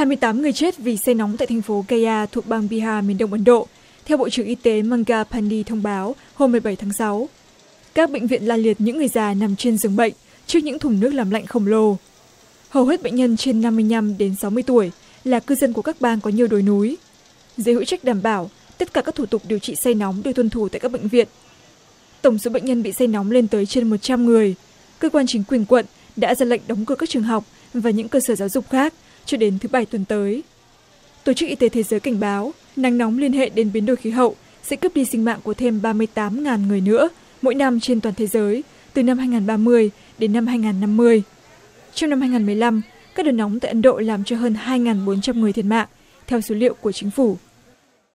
hai mươi tám người chết vì say nóng tại thành phố gay a thuộc bang bi ha miền đông ấn độ, theo bộ trưởng y tế măng ga pan đi thông báo hôm mười bảy tháng sáu. Các bệnh viện la liệt những người già nằm trên giường bệnh, trước những thùng nước làm lạnh khổng lồ. Hầu hết bệnh nhân trên năm mươi nhăm đến sáu mươi tuổi là cư dân của các bang có nhiều đồi núi. Giới hữu trách đảm bảo tất cả các thủ tục điều trị say nóng được tuân thủ tại các bệnh viện. Tổng số bệnh nhân bị say nóng lên tới trên một trăm người. Cơ quan chính quyền quận đã ra lệnh đóng cửa các trường học và những cơ sở giáo dục khác cho đến thứ bảy tuần tới. Tổ chức y tế thế giới cảnh báo, nắng nóng liên hệ đến biến đổi khí hậu sẽ cướp đi sinh mạng của thêm ba mươi tám ngàn người nữa, mỗi năm trên toàn thế giới, từ năm hai ngàn ba mươi đến năm hai ngàn năm mươi. Trong năm hai ngàn mười lăm, các đợt nóng tại ấn độ làm cho hơn hai ngàn bốn trăm người thiệt mạng, theo số liệu của chính phủ.